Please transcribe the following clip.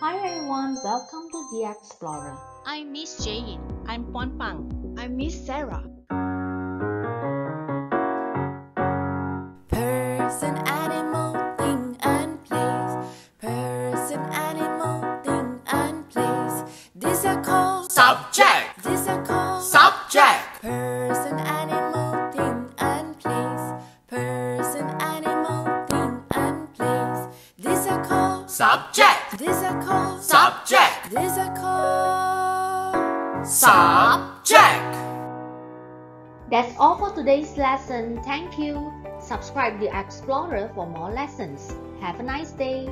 Hi everyone, welcome to DeExplorer. I'm Miss Jane. I'm Puan Pang. I'm Miss Sarah. Person, animal, thing, and place. Person, animal, thing, and place. These are called Subject. These are called Subject. Called Subject. These are called Subject. These are called Subject. That's all for today's lesson. Thank you. Subscribe DeExplorer for more lessons. Have a nice day.